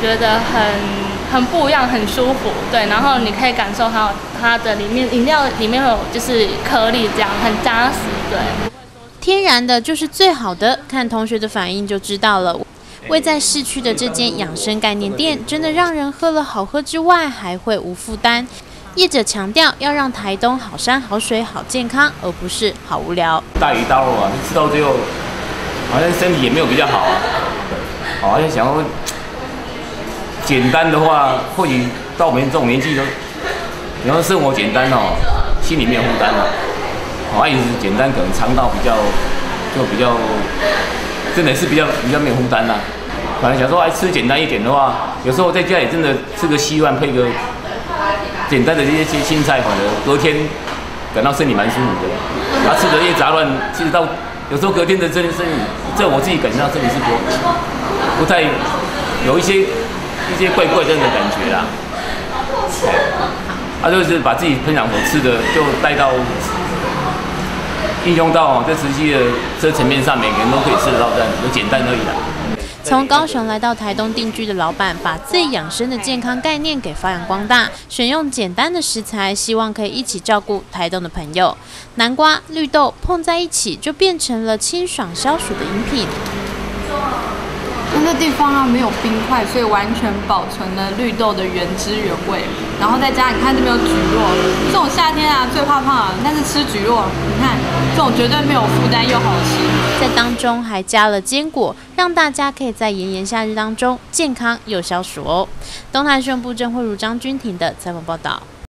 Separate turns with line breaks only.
觉得很很不一样，很舒服。对，然后你可以感受到它的里面饮料里面有就是颗粒这样很扎实。对，
天然的就是最好的，看同学的反应就知道了。位在市区的这间养生概念店，真的让人喝了好喝之外，还会无负担。业者强调要让台东好山好水好健康，而不是好无聊。
大鱼大肉啊，你吃到最后，好像身体也没有比较好啊。好像想要简单的话，或许到我们这种年纪都，然后生活简单哦，心里面负担了。好，饮食简单，可能肠道比较就比较，真的是比较比较没有负担呐。反正想说，哎，吃简单一点的话，有时候在家里真的吃个稀饭配个。简单的这些些青菜，反而隔天感到身体蛮舒服的。他吃的越杂乱，其实到有时候隔天的这身体，在我自己感觉到身体是不不太有一些一些怪怪的感觉啦。他就是把自己分享所吃的，就带到应用到在实际的这层面上，每个人都可以吃得到这样子，就简单而已啦。
从高雄来到台东定居的老板，把最养生的健康概念给发扬光大，选用简单的食材，希望可以一起照顾台东的朋友。南瓜、绿豆碰在一起，就变成了清爽消暑的饮品。
它那地方啊没有冰块，所以完全保存了绿豆的原汁原味。然后再加，你看这边有菊络，这种夏天啊最怕胖，但是吃菊络，你看这种绝对没有负担又好吃。
在当中还加了坚果，让大家可以在炎炎夏日当中健康又消暑哦。东台宣布郑慧如张君婷的采访报道。